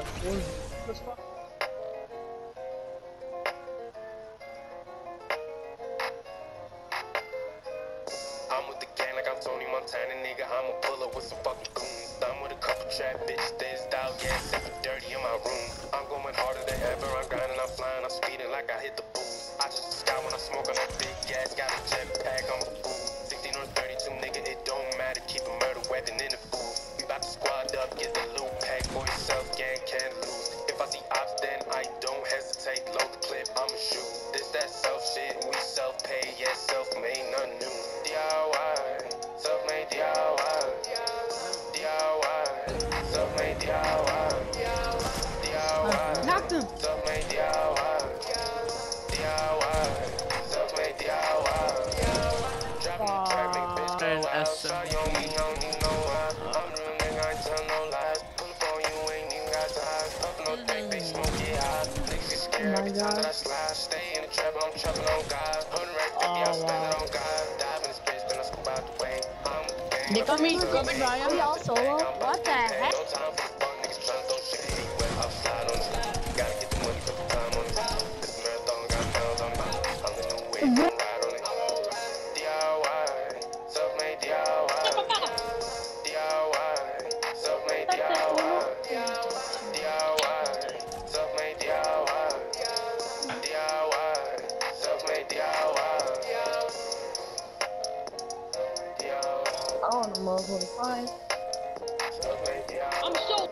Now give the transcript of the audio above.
I'm with the gang like I'm Tony Montana, nigga. I'ma pull up with some fucking goons. I'm with a couple trap bitches, they style yeah, sipping dirty in my room. I'm going harder than ever. I'm grinding, I'm flying, I'm speeding like I hit the booth. I just sky when I'm smoking on big gas, got a jetpack, I'm a fool. 16 or 32, nigga, it don't matter. Keep a murder weapon in the out oh Make me scared every time that I slash. Stay in the way. I'm with the gang. They call me Kobe Are y'all solo? What the heck? No I to find. self-made DIY. I'm so